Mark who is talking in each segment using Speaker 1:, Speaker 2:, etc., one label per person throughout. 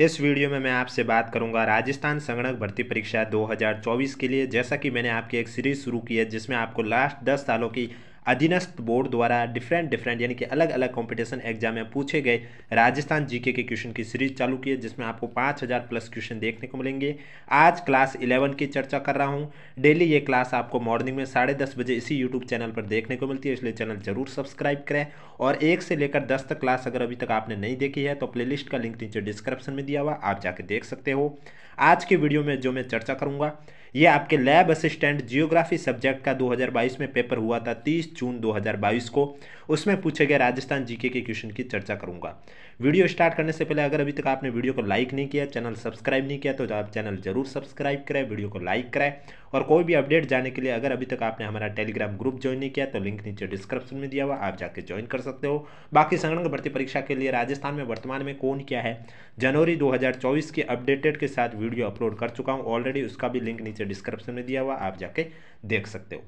Speaker 1: इस वीडियो में मैं आपसे बात करूँगा राजस्थान संगणक भर्ती परीक्षा 2024 के लिए। जैसा कि मैंने आपकी एक सीरीज़ शुरू की है, जिसमें आपको लास्ट 10 सालों की अधीनस्थ बोर्ड द्वारा डिफरेंट डिफरेंट यानी कि अलग अलग कंपटीशन एग्ज़ाम में पूछे गए राजस्थान जीके के क्वेश्चन की सीरीज़ चालू की है, जिसमें आपको पाँच हज़ार प्लस क्वेश्चन देखने को मिलेंगे। आज क्लास इलेवन की चर्चा कर रहा हूँ। डेली ये क्लास आपको मॉर्निंग में साढ़े दस बजे इसी यूट्यूब चैनल पर देखने को मिलती है, इसलिए चैनल ज़रूर सब्सक्राइब करें। और एक से लेकर दस तक क्लास अगर अभी तक आपने नहीं देखी है तो प्ले का लिंक नीचे डिस्क्रिप्शन में दिया हुआ, आप जाके देख सकते हो। आज के वीडियो में जो मैं चर्चा करूँगा, ये आपके लैब असिस्टेंट जियोग्राफी सब्जेक्ट का 2022 में पेपर हुआ था 30 जून 2022 को। उसमें पूछे गए राजस्थान जीके के क्वेश्चन की चर्चा करूँगा। वीडियो स्टार्ट करने से पहले अगर अभी तक आपने वीडियो को लाइक नहीं किया, चैनल सब्सक्राइब नहीं किया तो आप चैनल ज़रूर सब्सक्राइब करें, वीडियो को लाइक करें। और कोई भी अपडेट जाने के लिए अगर अभी तक आपने हमारा टेलीग्राम ग्रुप ज्वाइन नहीं किया तो लिंक नीचे डिस्क्रिप्शन में दिया हुआ, आप जाके ज्वाइन कर सकते हो। बाकी संगणक भर्ती परीक्षा के लिए राजस्थान में वर्तमान में कौन क्या है, जनवरी 2024 के अपडेटेड के साथ वीडियो अपलोड कर चुका हूँ। ऑलरेडी उसका भी लिंक नीचे डिस्क्रिप्शन में दिया हुआ, आप जाके देख सकते हो।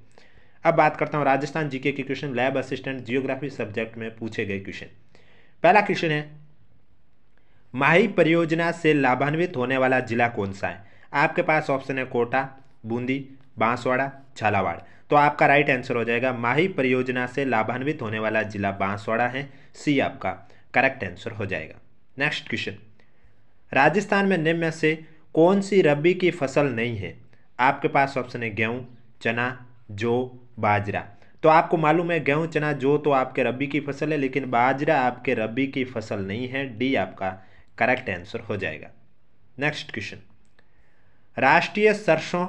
Speaker 1: अब बात करता हूँ राजस्थान जीके के question lab assistant geography subject में पूछे गए क्वेश्चन पहला क्वेश्चन है, माही परियोजना से लाभान्वित होने वाला जिला कौन सा है? आपके पास ऑप्शन है कोटा, बूंदी, बांसवाड़ा, झालावाड़। तो आपका राइट आंसर हो जाएगा, माही परियोजना से लाभान्वित होने वाला जिला बांसवाड़ा है। सी आपका करेक्ट आंसर हो जाएगा। नेक्स्ट क्वेश्चन राजस्थान में निम्न से कौन सी रबी की फ़सल नहीं है? आपके पास ऑप्शन है गेहूँ, चना, जौ बाजरा। तो आपको मालूम है, गेहूँ, चना, जो तो आपके रबी की फ़सल है, लेकिन बाजरा आपके रबी की फ़सल नहीं है। डी आपका करेक्ट आंसर हो जाएगा। नेक्स्ट क्वेश्चन राष्ट्रीय सरसों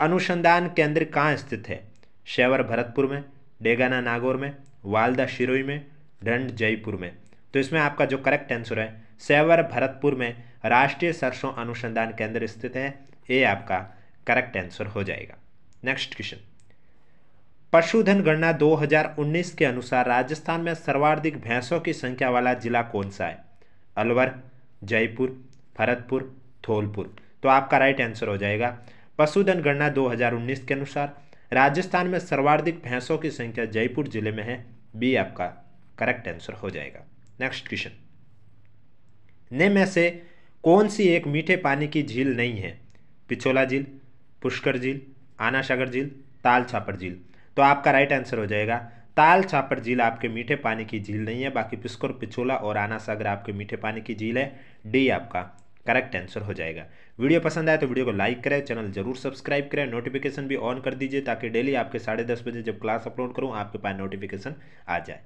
Speaker 1: अनुसंधान केंद्र कहाँ स्थित है? शेवर भरतपुर में, डेगाना नागौर में, वालदा शिरोई में ढंड जयपुर में। तो इसमें आपका जो करेक्ट आंसर है सेवर भरतपुर में राष्ट्रीय सरसों अनुसंधान केंद्र स्थित है ये आपका करेक्ट आंसर हो जाएगा। नेक्स्ट क्वेश्चन पशुधन गणना 2019 के अनुसार राजस्थान में सर्वाधिक भैंसों की संख्या वाला जिला कौन सा है? अलवर, जयपुर भरतपुर धौलपुर। तो आपका राइट आंसर हो जाएगा। पशुधन गणना 2019 के अनुसार राजस्थान में सर्वाधिक भैंसों की संख्या जयपुर ज़िले में है। बी आपका करेक्ट आंसर हो जाएगा। नेक्स्ट क्वेश्चन ने में से कौन सी एक मीठे पानी की झील नहीं है? पिछोला झील, पुष्कर झील आना सागर झील, ताल छापर झील। तो आपका राइट आंसर हो जाएगा। ताल छापर झील आपके मीठे पानी की झील नहीं है, बाकी पुष्कर पिछोला और आना सागर आपके मीठे पानी की झील है। डी आपका करेक्ट आंसर हो जाएगा। वीडियो पसंद आए तो वीडियो को लाइक करें, चैनल ज़रूर सब्सक्राइब करें नोटिफिकेशन भी ऑन कर दीजिए ताकि डेली आपके साढ़े दस बजे जब क्लास अपलोड करूँ, आपके पास नोटिफिकेशन आ जाए।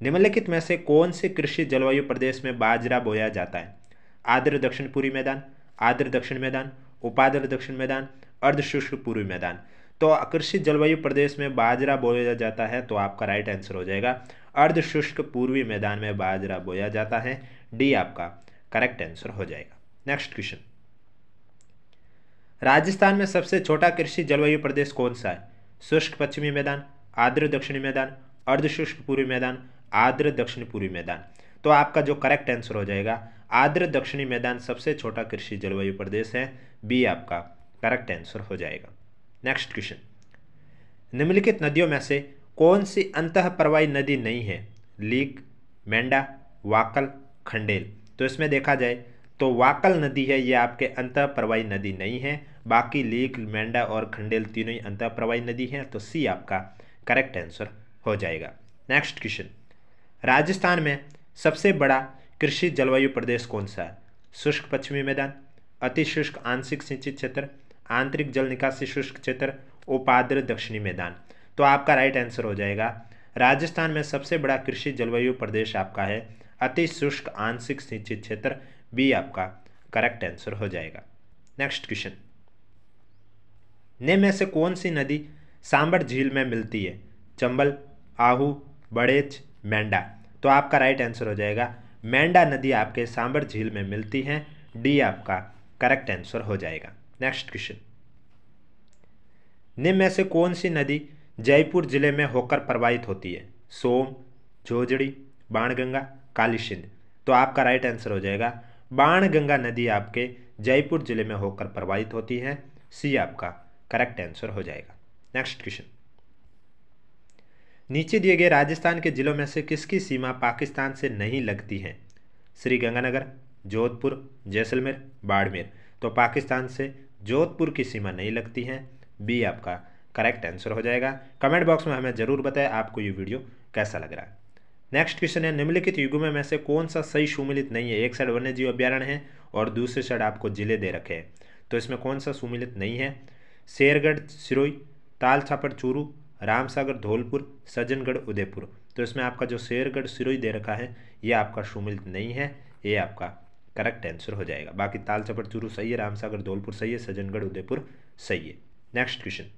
Speaker 1: निम्नलिखित में से कौन से कृषि जलवायु प्रदेश में बाजरा बोया जाता है? आद्र दक्षिण पूर्वी मैदान आद्र दक्षिण मैदान उपाद्र दक्षिण मैदान अर्धशुष्क पूर्वी मैदान। तो कृषि जलवायु प्रदेश में बाजरा बोया जाता है तो आपका राइट आंसर हो जाएगा। अर्धशुष्क पूर्वी मैदान में बाजरा बोया जाता है। डी आपका करेक्ट आंसर हो जाएगा। नेक्स्ट क्वेश्चन राजस्थान में सबसे छोटा कृषि जलवायु प्रदेश कौन सा है? शुष्क पश्चिमी मैदान, आर्द्र दक्षिणी मैदान अर्धशुष्क पूर्वी मैदान, आर्द्र दक्षिण पूर्वी मैदान। तो आपका जो करेक्ट आंसर हो जाएगा, आर्द्र दक्षिणी मैदान सबसे छोटा कृषि जलवायु प्रदेश है। बी आपका करेक्ट आंसर हो जाएगा। नेक्स्ट क्वेश्चन निम्नलिखित नदियों में से कौन सी अंत प्रवाही नदी नहीं है? लीक मेंढा वाकल, खंडेल। तो इसमें देखा जाए तो वाकल नदी है, ये आपके अंत प्रवाही नदी नहीं है। बाकी लीक मेंढा और खंडेल तीनों ही अंत प्रवाही नदी हैं तो सी आपका करेक्ट आंसर हो जाएगा। नेक्स्ट क्वेश्चन राजस्थान में सबसे बड़ा कृषि जलवायु प्रदेश कौन सा है? शुष्क पश्चिमी मैदान अति शुष्क आंशिक सिंचित क्षेत्र आंतरिक जल निकासी शुष्क क्षेत्र, उपाद्र दक्षिणी मैदान। तो आपका राइट आंसर हो जाएगा, राजस्थान में सबसे बड़ा कृषि जलवायु प्रदेश आपका है, अति शुष्क आंशिक सिंचित क्षेत्र बी आपका करेक्ट आंसर हो जाएगा। नेक्स्ट क्वेश्चन ने में से कौन सी नदी सांबर झील में मिलती है? चंबल, आहू, बड़ेच मेंढा तो आपका राइट आंसर हो जाएगा मेंढा नदी आपके सांबर झील में मिलती है डी आपका करेक्ट आंसर हो जाएगा। नेक्स्ट क्वेश्चन निम्न में से कौन सी नदी जयपुर ज़िले में होकर प्रवाहित होती है? सोम, झोजड़ी, बाणगंगा काली तो आपका राइट आंसर हो जाएगा, बाणगंगा नदी आपके जयपुर ज़िले में होकर प्रवाहित होती है। सी आपका करेक्ट आंसर हो जाएगा। नेक्स्ट क्वेश्चन नीचे दिए गए राजस्थान के जिलों में से किसकी सीमा पाकिस्तान से नहीं लगती है? श्री गंगानगर, जोधपुर, जैसलमेर, बाड़मेर। तो पाकिस्तान से जोधपुर की सीमा नहीं लगती है। बी आपका करेक्ट आंसर हो जाएगा। कमेंट बॉक्स में हमें ज़रूर बताएँ आपको ये वीडियो कैसा लग रहा है। नेक्स्ट क्वेश्चन है निम्नलिखित युगों में, में से कौन सा सही सुमिलित नहीं है? एक साइड वन्य जीव अभ्यारण्य है और दूसरे साइड आपको ज़िले दे रखे हैं। तो इसमें कौन सा सुमिलित नहीं है? शेरगढ़ सिरोई ताल छापड़ चूरू रामसागर धौलपुर सज्जनगढ़ उदयपुर। तो इसमें आपका जो शेरगढ़ सिरोई दे रखा है ये आपका सुमिलित नहीं है ये आपका करेक्ट आंसर हो जाएगा। बाकी ताल चूरू सही है, रामसागर धौलपुर सही है सज्जनगढ़ उदयपुर सही है। नेक्स्ट क्वेश्चन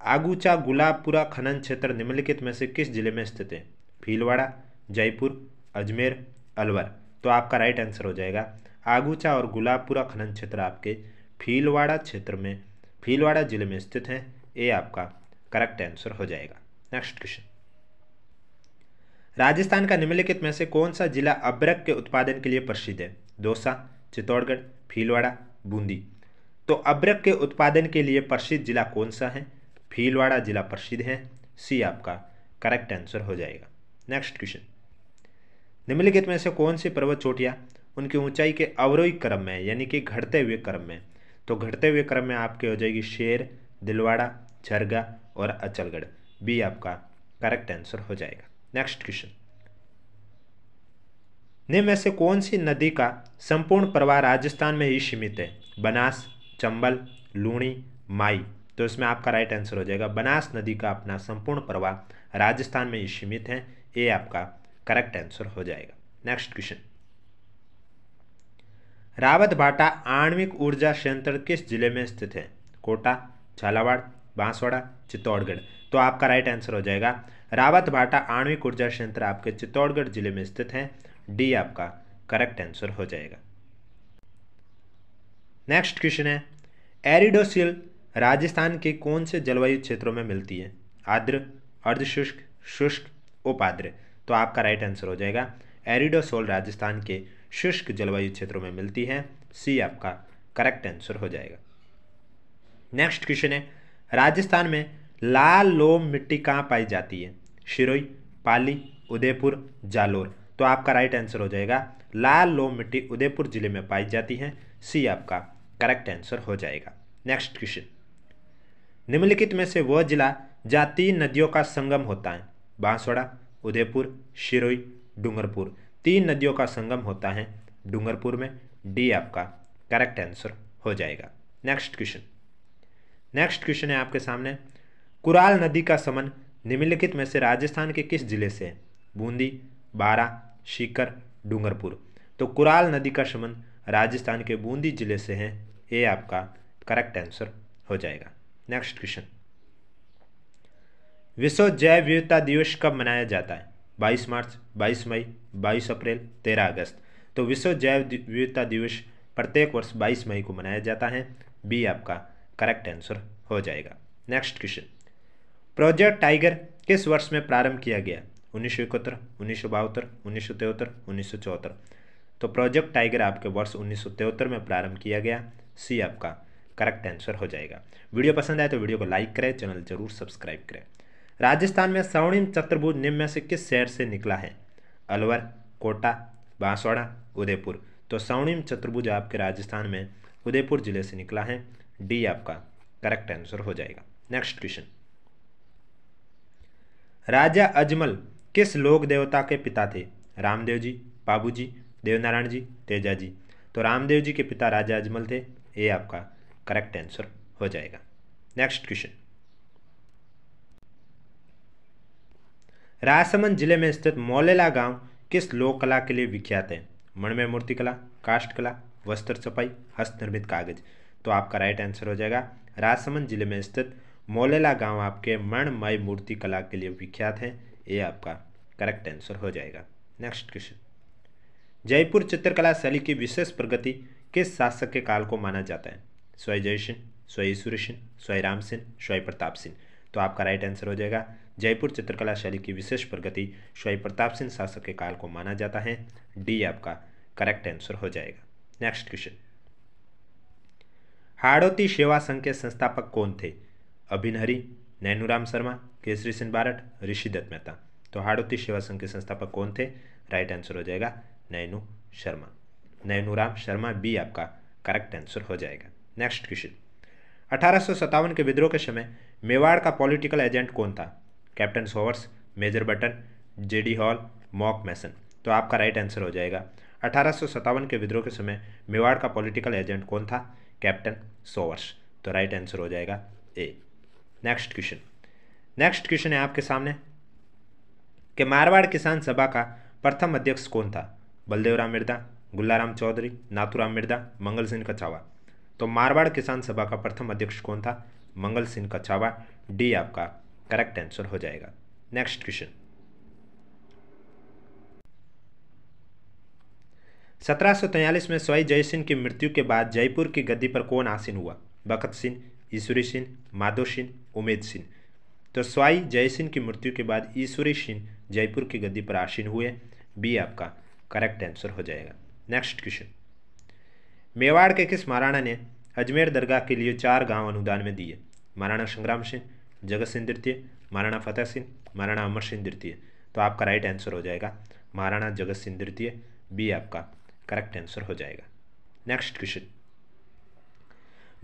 Speaker 1: आगूचा गुलाबपुरा खनन क्षेत्र निम्नलिखित में से किस ज़िले में स्थित है? भीलवाड़ा, जयपुर, अजमेर, अलवर। तो आपका राइट आंसर हो जाएगा। आगूचा और गुलाबपुरा खनन क्षेत्र आपके भीलवाड़ा क्षेत्र में, भीलवाड़ा ज़िले में स्थित है। ये आपका करेक्ट आंसर हो जाएगा। नेक्स्ट क्वेश्चन राजस्थान का निम्नलिखित में से कौन सा जिला अब्रक के उत्पादन के लिए प्रसिद्ध है? दौसा चित्तौड़गढ़, भीलवाड़ा, बूंदी। तो अब्रक के उत्पादन के लिए प्रसिद्ध जिला कौन सा है? भीलवाड़ा जिला प्रसिद्ध है। सी आपका करेक्ट आंसर हो जाएगा। Next question. निम्नलिखित में से कौन सी पर्वत चोटियाँ उनकी ऊंचाई के अवरोही क्रम में, यानी कि घटते हुए क्रम में? तो घटते हुए क्रम में आपके हो जाएगी शेर, दिलवाड़ा, झरगा और अचलगढ़। बी आपका करेक्ट आंसर हो जाएगा। नेक्स्ट क्वेश्चन निम्न में से कौन सी नदी का संपूर्ण प्रवाह राजस्थान में ही सीमित है? बनास, चंबल, लूणी, माई। तो इसमें आपका राइट आंसर हो जाएगा। बनास नदी का अपना संपूर्ण प्रवाह राजस्थान में ही सीमित है। ये आपका करेक्ट आंसर हो जाएगा। नेक्स्ट क्वेश्चन रावत भाटा आणविक ऊर्जा संयंत्र किस ज़िले में स्थित है? कोटा, झालावाड़, बांसवाड़ा, चित्तौड़गढ़। तो आपका राइट आंसर हो जाएगा। रावत भाटा आणविक ऊर्जा संयंत्र आपके चित्तौड़गढ़ ज़िले में स्थित है। डी आपका करेक्ट आंसर हो जाएगा। नेक्स्ट क्वेश्चन है, एरिडोसिल राजस्थान के कौन से जलवायु क्षेत्रों में मिलती है? आर्द्र, अर्धशुष्क, शुष्क उपाद्र तो आपका राइट आंसर हो जाएगा, एरिडोसोल राजस्थान के शुष्क जलवायु क्षेत्रों में मिलती है। सी आपका करेक्ट आंसर हो जाएगा। नेक्स्ट क्वेश्चन है, राजस्थान में लाल लोम मिट्टी कहाँ पाई जाती है? शिरोई, पाली, उदयपुर, जालोर। तो आपका राइट आंसर हो जाएगा, लाल लोम मिट्टी उदयपुर ज़िले में पाई जाती है। सी आपका करेक्ट आंसर हो जाएगा। नेक्स्ट क्वेश्चन निम्नलिखित में से वह जिला जहाँ तीन नदियों का संगम होता है, बांसवाड़ा, उदयपुर, शिरोई, डूंगरपुर। तीन नदियों का संगम होता है डूंगरपुर में। डी आपका करेक्ट आंसर हो जाएगा। नेक्स्ट क्वेश्चन नेक्स्ट क्वेश्चन है आपके सामने। कुराल नदी का समन निम्नलिखित में से राजस्थान के किस ज़िले से है? बूंदी, बारा सीकर डूंगरपुर। तो कुराल नदी का समन राजस्थान के बूंदी ज़िले से है, ये आपका करेक्ट आंसर हो जाएगा। नेक्स्ट क्वेश्चन विश्व जैव विविधता दिवस कब मनाया जाता है? 22 मार्च 22 मई 22 अप्रैल 13 अगस्त। तो विश्व जैव विविधता दिवस प्रत्येक वर्ष 22 मई को मनाया जाता है। बी आपका करेक्ट आंसर हो जाएगा। नेक्स्ट क्वेश्चन प्रोजेक्ट टाइगर किस वर्ष में प्रारंभ किया गया? उन्नीस सौ इकहत्तर, उन्नीस सौ बहत्तर, उन्नीस सौ तिहत्तर, उन्नीस सौ चौहत्तर। तो प्रोजेक्ट टाइगर आपके वर्ष उन्नीस सौ तिहत्तर में प्रारंभ किया गया। सी आपका करेक्ट आंसर हो जाएगा। वीडियो पसंद आए तो वीडियो को लाइक करें, चैनल ज़रूर सब्सक्राइब करें। राजस्थान में स्वर्णिम चतुर्भुज निम्न में से किस शहर से निकला है? अलवर, कोटा, बांसवाड़ा, उदयपुर। तो स्वर्णिम चतुर्भुज आपके राजस्थान में उदयपुर ज़िले से निकला है। डी आपका करेक्ट आंसर हो जाएगा। Next question. राजा अजमल किस लोक देवता के पिता थे? रामदेव जी, बाबू जी, देवनारायण जी, तेजा जी। तो रामदेव जी के पिता राजा अजमल थे, ये आपका करेक्ट आंसर हो जाएगा। नेक्स्ट क्वेश्चन राजसमंद ज़िले में स्थित मौलेला गाँव किस लोक कला के लिए विख्यात है? मणमय मूर्ति कला काष्ट कला, वस्त्र छपाई हस्त निर्मित कागज़। तो आपका राइट आंसर हो जाएगा। राजसमंद ज़िले में स्थित मौलेला गाँव आपके मणमय मूर्ति कला के लिए विख्यात है। ये आपका करेक्ट आंसर हो जाएगा। नेक्स्ट क्वेश्चन जयपुर चित्रकला शैली की विशेष प्रगति किस शासक के काल को माना जाता है? स्वय जयसिंह, स्वय ईश्वरी सिंह स्वय राम सिंह स्वय प्रताप सिंह। तो आपका राइट आंसर हो जाएगा। जयपुर चित्रकला शैली की विशेष प्रगति स्वय प्रताप सिंह शासक के काल को माना जाता है। डी आपका करेक्ट आंसर हो जाएगा। नेक्स्ट क्वेश्चन हाड़ोती सेवा संघ के संस्थापक कौन थे? अभिनहरी नैनूराम शर्मा, केसरी सिंह बारट, ऋषि दत्त मेहता। तो हाड़ौती सेवा संघ के संस्थापक कौन थे? राइट आंसर हो जाएगा नैनू शर्मा। नयनुराम शर्मा बी आपका करेक्ट आंसर हो जाएगा। नेक्स्ट क्वेश्चन अठारह सौ सत्तावन के विद्रोह के समय मेवाड़ का पॉलिटिकल एजेंट कौन था? Captain Sowers major Burton JD Hall Monck Mason तो आपका राइट आंसर हो जाएगा। अठारह सौ सत्तावन के विद्रोह के समय मेवाड़ का पॉलिटिकल एजेंट कौन था? कैप्टन सोवर्स तो राइट आंसर हो जाएगा A next question next question है आपके सामने, कि मारवाड़ किसान सभा का प्रथम अध्यक्ष कौन था? बलदेवराम मिर्दा, गुल्लाराम चौधरी, नाथुराम मिर्दा मंगल सिंह कछावा। तो मारवाड़ किसान सभा का प्रथम अध्यक्ष कौन था? मंगल सिंह कछावा। डी आपका करेक्ट आंसर हो जाएगा। नेक्स्ट क्वेश्चन सत्रह में स्वाई जय सिंह की मृत्यु के बाद जयपुर की गद्दी पर कौन आसीन हुआ? बखत सिंह ईश्वरी सिंह माधो सिंह उमेद सिंह तो स्वाई जय सिंह की मृत्यु के बाद ईश्वरी सिंह जयपुर की गद्दी पर आसीन हुए। बी आपका करेक्ट आंसर हो जाएगा। नेक्स्ट क्वेश्चन मेवाड़ के किस महाराणा ने अजमेर दरगाह के लिए चार गाँव अनुदान में दिए? महाराणा संग्राम सिंह, जगत सिंह द्वितीय, महाराणा फतेह सिंह, महाराणा अमर सिंह द्वितीय। तो आपका राइट आंसर हो जाएगा। महाराणा जगत सिंह द्वितीय। बी आपका करेक्ट आंसर हो जाएगा। नेक्स्ट क्वेश्चन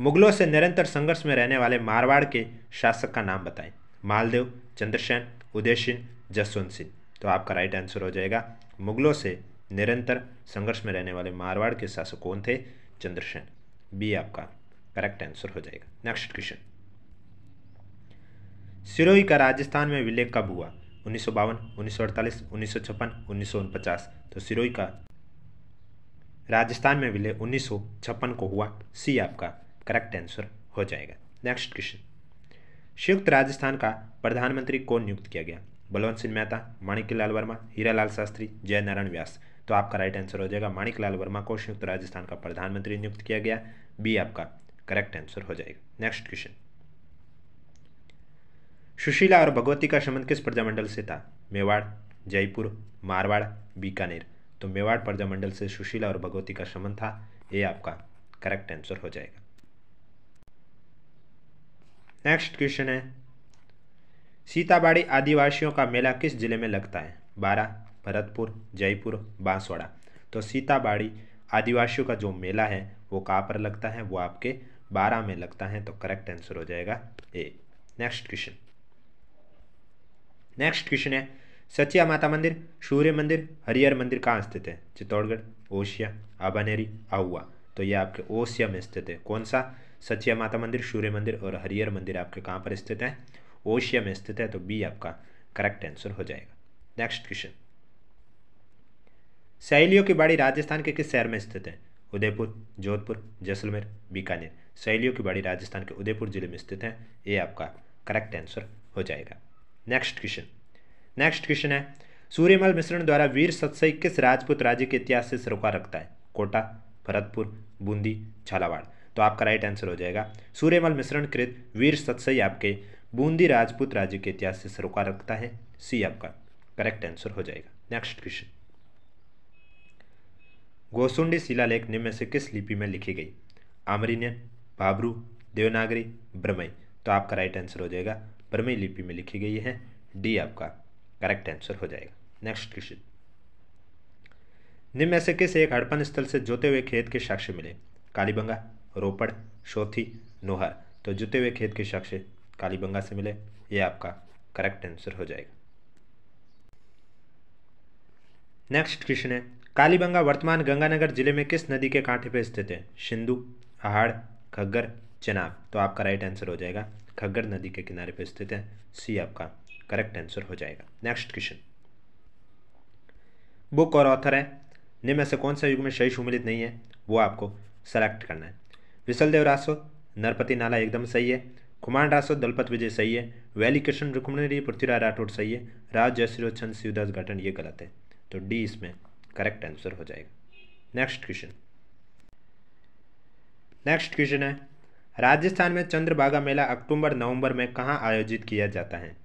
Speaker 1: मुगलों से निरंतर संघर्ष में रहने वाले मारवाड़ के शासक का नाम बताएँ। मालदेव, चंद्रसेन उदय सिंह जसवंत सिंह। तो आपका राइट आंसर हो जाएगा, मुगलों से निरंतर संघर्ष में रहने वाले मारवाड़ के शासक कौन थे? चंद्रसेन। बी आपका करेक्ट आंसर हो जाएगा। नेक्स्ट क्वेश्चन सिरोही का राजस्थान में विलय कब हुआ? उन्नीस सौ बावन, उन्नीस सौ अड़तालीस, उन्नीस सौ छप्पन, उन्नीस सौ उनपचास। तो सिरोही का राजस्थान में विलय उन्नीस सौ छप्पन को हुआ। सी आपका करेक्ट आंसर हो जाएगा। नेक्स्ट क्वेश्चन संयुक्त राजस्थान का प्रधानमंत्री कौन नियुक्त किया गया? बलवंत सिंह मेहता, माणिक लाल वर्मा, हीरालाल शास्त्री जय नारायण व्यास। तो आपका राइट आंसर हो जाएगा, माणिक लाल वर्मा को संयुक्त राजस्थान का प्रधानमंत्री नियुक्त किया गया। बी आपका करेक्ट आंसर हो जाएगा। नेक्स्ट क्वेश्चन सुशीला और भगवती का संबंध किस प्रजामंडल से था? मेवाड़, जयपुर, मारवाड़, बीकानेर। तो मेवाड़ प्रजामंडल से सुशीला और भगवती का संबंध था। ये आपका करेक्ट आंसर हो जाएगा। नेक्स्ट क्वेश्चन है। सीताबाड़ी आदिवासियों का मेला किस ज़िले में लगता है? बारह भरतपुर, जयपुर, बांसवाड़ा। तो सीताबाड़ी आदिवासियों का जो मेला है, वो कहाँ पर लगता है? वो आपके बारह में लगता है तो करेक्ट आंसर हो जाएगा A next question next question है। सचिया माता मंदिर, सूर्य मंदिर, हरिहर मंदिर कहाँ स्थित है? चित्तौड़गढ़, ओशिया आबानेरी आहुआ। तो ये आपके ओशिया में स्थित है। कौन सा? सचिया माता मंदिर, सूर्य मंदिर और हरिहर मंदिर आपके कहाँ पर स्थित है? ओशिया में स्थित है तो बी आपका करेक्ट आंसर हो जाएगा। नेक्स्ट क्वेश्चन सहेलियों की बाड़ी राजस्थान के किस शहर में स्थित है? उदयपुर, जोधपुर, जैसलमेर, बीकानेर। सहेलियों की बाड़ी राजस्थान के उदयपुर ज़िले में स्थित है। ये आपका करेक्ट आंसर हो जाएगा। नेक्स्ट क्वेश्चन नेक्स्ट क्वेश्चन है। सूर्यमल मिश्रण द्वारा वीर सत्सई किस राजपूत राज्य के इतिहास से सरोकार रखता है? कोटा, भरतपुर, बूंदी, झालावाड़। तो आपका राइट आंसर हो जाएगा। सूर्यमल मिश्रण कृत वीर सत्सई आपके बूंदी राजपूत राज्य के इतिहास से सरोकार रखता है। सी आपका करेक्ट आंसर हो जाएगा। नेक्स्ट क्वेश्चन गोसुंडी शिलालेख निम्न से किस लिपि में लिखी गई? आमरीनियन, बाबरू, देवनागरी ब्रमई तो आपका राइट आंसर हो जाएगा। ब्रमई लिपि में लिखी गई है। डी आपका करेक्ट आंसर हो जाएगा। नेक्स्ट क्वेश्चन निम्न से किस एक हड़पन स्थल से जोते हुए खेत के साक्ष्य मिले? कालीबंगा रोपड़, शोथी, नोहर। तो जुते हुए खेत के शख्स कालीबंगा से मिले। ये आपका करेक्ट आंसर हो जाएगा। नेक्स्ट क्वेश्चन है। कालीबंगा वर्तमान गंगानगर ज़िले में किस नदी के कांठे पर स्थित है? सिंधु, अहाड़, खग्गर, चनाब। तो आपका राइट आंसर हो जाएगा। खग्गर नदी के किनारे पर स्थित है। सी आपका करेक्ट आंसर हो जाएगा। नेक्स्ट क्वेश्चन बुक और ऑथर है। निम्न से कौन सा युग में सही सुमिलित नहीं है? वो आपको सेलेक्ट करना है। विशल देव रासो, नरपति नाला एकदम सही है। कुमार रासो, दलपत विजय सही है। वैली कृष्ण, रुक्मणी, पृथ्वीराज राठौड़ सही है। राज जयश्री छंद, शिवदास घटन ये गलत है। तो डी इसमें करेक्ट आंसर हो जाएगा। नेक्स्ट क्वेश्चन नेक्स्ट क्वेश्चन है। राजस्थान में चंद्रभागा मेला अक्टूबर, नवंबर में कहाँ आयोजित किया जाता है?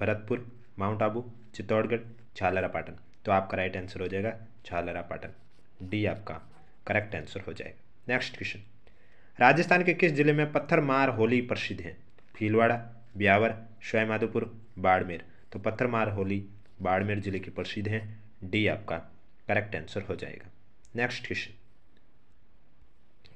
Speaker 1: भरतपुर, माउंट आबू, चित्तौड़गढ़ झालरा पाटन तो आपका राइट आंसर हो जाएगा झालरा पाटन डी आपका करेक्ट आंसर हो जाएगा। नेक्स्ट क्वेश्चन राजस्थान के किस ज़िले में पत्थर मार होली प्रसिद्ध है? भीलवाड़ा, ब्यावर माधोपुर बाड़मेर। तो पत्थर मार होली बाड़मेर ज़िले की प्रसिद्ध है। डी आपका करेक्ट आंसर हो जाएगा। Next question.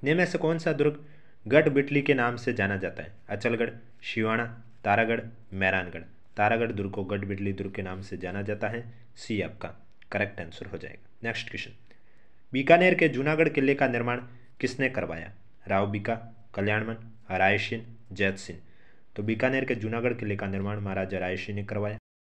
Speaker 1: इनमें से कौन सा दुर्ग गढ़ बिटली के नाम से जाना जाता है? अचलगढ़, शिवाणा, तारागढ़, मैरानगढ़। तारागढ़ दुर्ग को गढ़ बिटली दुर्ग के नाम से जाना जाता है। सी आपका करेक्ट आंसर हो जाएगा। Next question. बीकानेर के जूनागढ़ किले का निर्माण किसने करवाया? राव बीका कल्याणमन राय सिंह जैत सिंह। तो बीकानेर के जूनागढ़ किले का निर्माण महाराजा राय सिंह ने करवाया।